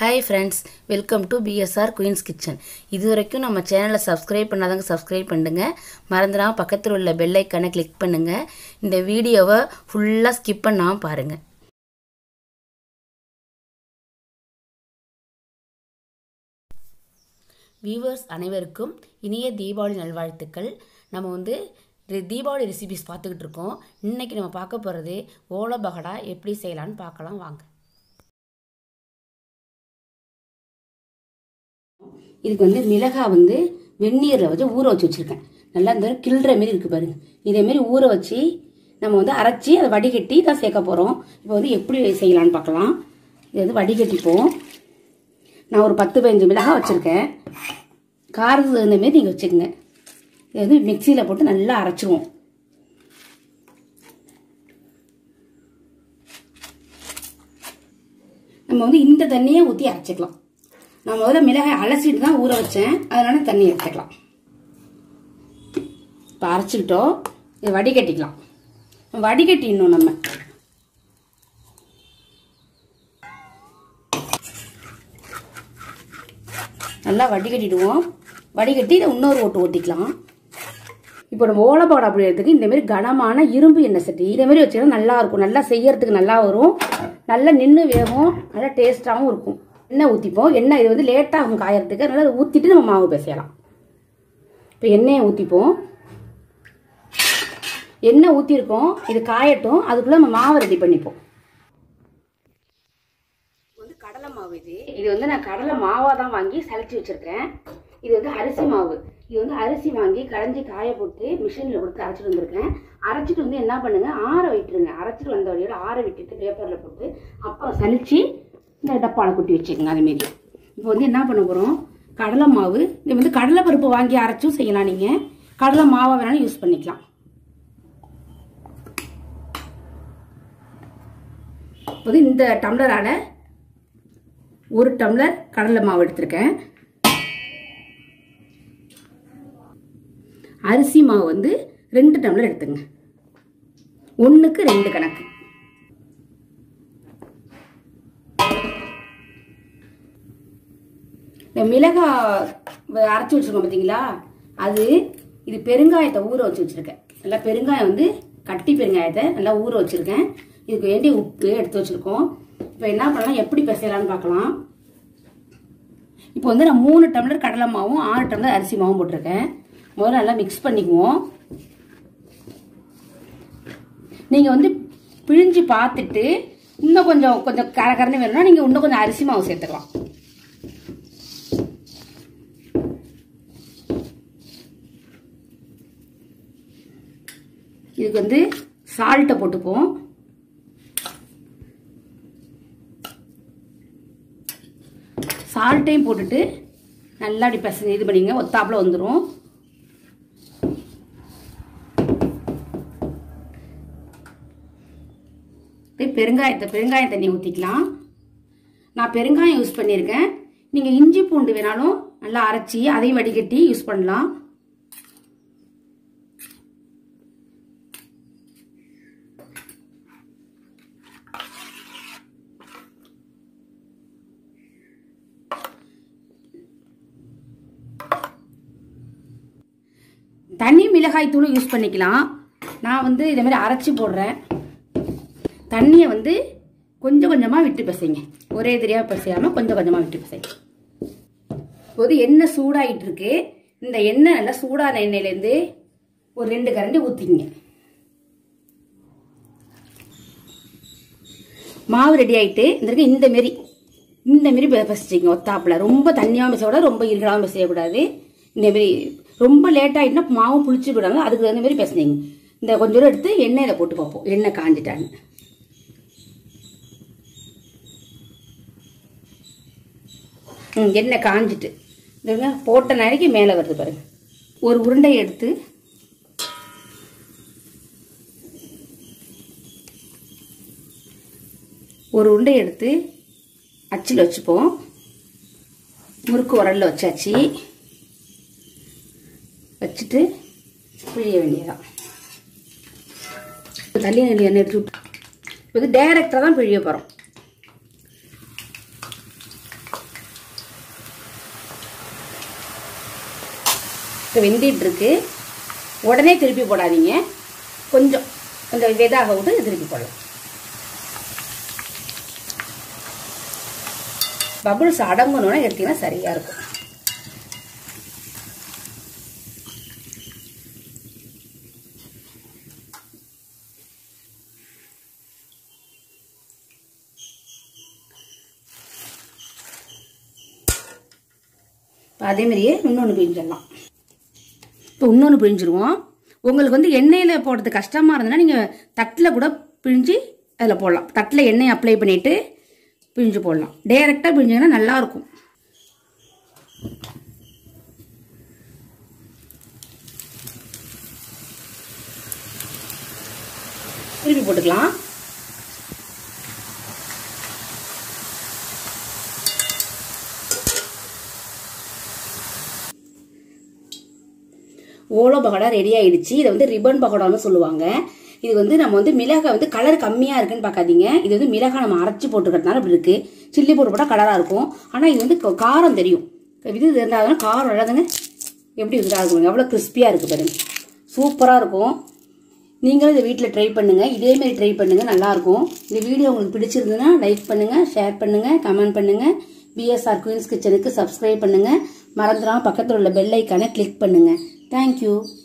Hi friends welcome to BSR queens kitchen இது வரைக்கும் நம்ம சேனலை சப்ஸ்கிரைப் பண்ணாதவங்க சப்ஸ்கிரைப் பண்ணுங்க. மறந்துடாமல் பக்கத்தில் உள்ள பெல்லைக்கானை கிளிக் பண்ணுங்கள் இந்த வீடியோவை ஃபுல்லாக ஸ்கிப் பண்ணாமல் பாருங்கள் வியூவர்ஸ் அனைவருக்கும் இனிய தீபாவளி நல்வாழ்த்துக்கள். நம்ம வந்து தீபாவளி ரெசிபிஸ் பார்த்துக்கிட்டு இருக்கோம். இன்றைக்கி நம்ம பார்க்க போகிறது ஓலபகடா எப்படி செய்யலான்னு பார்க்கலாம் வாங்க. இதுக்கு வந்து மிளகாய் வந்து வெந்நீரில் வச்சு ஊற வச்சு வச்சுருக்கேன். நல்லா இந்த கிள்ற மாரி இருக்குது பாருங்க. இதேமாரி ஊற வச்சு நம்ம வந்து அரைச்சி அதை வடிகட்டி தான் சேர்க்க போகிறோம் இப்போ வந்து எப்படி செய்யலான்னு பார்க்கலாம். இது வந்து வடிகட்டிப்போம். நான் ஒரு பத்து பதினஞ்சு மிளகாய் வச்சுருக்கேன். காரத்துக்கு தகுந்தமாரி நீங்கள் வச்சுக்கோங்க. இது வந்து மிக்சியில் போட்டு நல்லா அரைச்சிருவோம். நம்ம வந்து இந்த தண்ணியை ஊற்றி அரைச்சிக்கலாம். நான் முதல்ல மிளகாய் அலசிட்டு தான் ஊற வச்சேன். அதனால தண்ணி எடுத்துக்கலாம். இப்போ அரைச்சிக்கிட்டோம். இதை வடிகட்டிக்கலாம். வடிகட்டிடணும் நம்ம. நல்லா வடிகட்டிடுவோம். வடிகட்டி இதை இன்னொரு ஓட்டு ஓட்டிக்கலாம் இப்போ நம்ம ஓலப்பாடு அப்படிங்கிறதுக்கு இந்தமாரி கனமான இரும்பு எண்ணெய் சட்டி. இதேமாரி மாதிரி நல்லா இருக்கும். நல்லா செய்யறதுக்கு நல்லா வரும். நல்லா நின்று வேகும். நல்லா டேஸ்ட்டாகவும் இருக்கும். எண்ணெய் ஊற்றிப்போம் எண்ணெய் இது வந்து லேட்டாகும் காயறதுக்கு. அதனால் அதை ஊற்றிட்டு நம்ம மாவு பிசையலாம். இப்போ எண்ணெயை ஊற்றிப்போம் எண்ணெய் ஊற்றிருக்கோம் இது காயட்டும். அதுக்குள்ளே நம்ம மாவை ரெடி பண்ணிப்போம். வந்து கடலை மாவு இது. இது வந்து நான் கடலை மாவாக தான் வாங்கி சலிச்சு வச்சுருக்கேன். இது வந்து அரிசி மாவு. இது வந்து அரிசி வாங்கி கடைஞ்சி காய போட்டு மிஷினில் கொடுத்து அரைச்சிட்டு வந்திருக்கேன். அரைச்சிட்டு வந்து என்ன பண்ணுங்க? ஆற விட்டுருங்க அரைச்சிட்டு வந்த வழியோட ஆற விட்டுட்டு பேப்பரில் போட்டு அப்புறம் சலிச்சு இந்த டப்பாவில் கொட்டி வச்சுக்கோங்க அதுமாரி. இப்போ வந்து என்ன பண்ண போகிறோம் கடலை மாவு இது வந்து கடலை பருப்பு வாங்கி அரைச்சும் செய்யலாம் நீங்கள் கடலை மாவை வேணாலும் யூஸ் பண்ணிக்கலாம். இப்போது இந்த டம்ளரால் ஒரு டம்ளர் கடலை மாவு எடுத்திருக்கேன். அரிசி மாவு வந்து ரெண்டு டம்ளர் எடுத்துங்க. ஒன்றுக்கு ரெண்டு கணக்கு. இந்த மிளகாய் அரைச்சி வச்சிருக்கோம் பார்த்தீங்களா அது இது பெருங்காயத்தை ஊற வச்சு வச்சுருக்கேன். நல்லா பெருங்காயம் வந்து கட்டி பெருங்காயத்தை நல்லா ஊற வச்சுருக்கேன். இதுக்கு வேண்டிய உப்பு எடுத்து வச்சுருக்கோம். இப்போ என்ன பண்ணலாம்? எப்படி பிசையலாம்னு பார்க்கலாம். இப்போ வந்து நான் மூணு டம்ளர் கடலை மாவும் ஆறு டம்ளர் அரிசி மாவும் போட்டிருக்கேன். முதல்ல நல்லா மிக்ஸ் பண்ணிக்குவோம். நீங்கள் வந்து பிழிஞ்சு பார்த்துட்டு இன்னும் கொஞ்சம் கொஞ்சம் கர வேணும்னா நீங்கள் இன்னும் கொஞ்சம் அரிசி மாவு சேர்த்துக்கலாம். இதுக்கு வந்து சால்ட்டை போட்டுப்போம் சால்ட்டையும் போட்டுட்டு நல்லா அப்படி பசங்க இது பண்ணிங்க ஒத்தாப்புல வந்துடும் பெருங்காயத்தை பெருங்காய தண்ணி ஊற்றிக்கலாம் நான் பெருங்காயம் யூஸ் பண்ணியிருக்கேன். நீங்கள் இஞ்சி பூண்டு வேணாலும் நல்லா அரைச்சி அதையும் வடிகட்டி யூஸ் பண்ணலாம். தனி மிளகாய் தூளும் யூஸ் பண்ணிக்கலாம். நான் வந்து இதே மாதிரி அரைச்சி போடுறேன். தண்ணியை வந்து கொஞ்சம் கொஞ்சமாக விட்டு பிசைங்க. ஒரே தெரியாம பிசையாமல் கொஞ்சம் கொஞ்சமாக விட்டு பிசைங்க. இப்போது எண்ணெய் சூடாகிட்டு இருக்கு இந்த எண்ணெய் நல்லா சூடான எண்ணெயிலேருந்து ஒரு ரெண்டு கரண்டி ஊற்றிங்க மாவு ரெடி ஆகிட்டு இந்த இருக்கு இந்த மாரி இந்த மாரி பசிச்சிங்க ஒத்தாப்புல ரொம்ப தண்ணியாகவும் பேசக்கூடாது ரொம்ப இருகலாகவும் பேசக்கூடாது இந்த மாரி ரொம்ப லேட் ஆகிட்டுனா மாவும் புளிச்சு விடாங்க அதுக்கு தகுந்த மாதிரி பேசுனீங்க. இந்த கொஞ்சம் தூரம் எடுத்து எண்ணெயில் போட்டு பார்ப்போம். எண்ணெய் காஞ்சிட்டான்னு. ம் எண்ணெய் காஞ்சிட்டு. இதுங்க போட்ட நாளைக்கு மேலே வருது பாருங்க. ஒரு உருண்டை எடுத்து ஒரு உருண்டை எடுத்து அச்சில் வச்சுப்போம். முறுக்கு உரலில் வச்சாச்சு. வச்சுட்டு பிழிய வேண்டியதான் தள்ளி நெல்லி எண்ணெய் எடுத்து இப்போ வந்து டைரக்டாக தான் பிழிய போகிறோம் இப்போ வெந்திட்டுருக்கு உடனே திருப்பி போடாதீங்க. கொஞ்சம் கொஞ்சம் வெதாக விட்டு திருப்பி போடலாம். பபுள்ஸ் அடங்கணும்னா எடுத்திங்கன்னா சரியாக இருக்கும். அதே மாதிரியே இன்னொன்று பிழிஞ்சிடலாம் இப்போ இன்னொன்று பிழிஞ்சிருவோம் உங்களுக்கு வந்து எண்ணெயில் போடுறது கஷ்டமாக இருந்ததுன்னா நீங்கள் தட்டில் கூட பிழிஞ்சு அதில் போடலாம். தட்டில் எண்ணெய் அப்ளை பண்ணிவிட்டு பிழிஞ்சு போடலாம். டைரெக்டாக பிழிஞ்சிங்கன்னா நல்லாயிருக்கும் திருப்பி போட்டுக்கலாம். ஓலோ பகடா ரெடி ஆயிடுச்சு. இதை வந்து ரிப்பன் பகடான்னு சொல்லுவாங்க. இது வந்து நம்ம வந்து மிளகாய் வந்து கலர் கம்மியாக இருக்குன்னு பார்க்காதீங்க. இது வந்து மிளகாய் நம்ம அரைச்சி போட்டுக்கிறதுனால இப்படி இருக்கு. சில்லி போட்டு போட்டால் கலராக இருக்கும். ஆனால் இது வந்து காரம் தெரியும். இது இருந்தாலும் காரம் இல்லாதுங்க எப்படி இதாக இருக்கும் எவ்வளோ கிறிஸ்பியாக இருக்குது பாருங்க. சூப்பராக இருக்கும். நீங்களும் இதை வீட்டில் ட்ரை பண்ணுங்கள் இதேமாரி ட்ரை பண்ணுங்கள் நல்லாயிருக்கும் இந்த வீடியோ உங்களுக்கு பிடிச்சிருந்ததுன்னா லைக் பண்ணுங்கள் ஷேர் பண்ணுங்கள் கமெண்ட் பண்ணுங்கள் பிஎஸ்ஆர் குயின்ஸ் கிச்சனுக்கு சப்ஸ்கிரைப் பண்ணுங்கள் மறந்துடாமல் பக்கத்தில் உள்ள பெல் ஐக்கானை கிளிக் பண்ணுங்கள் Thank you.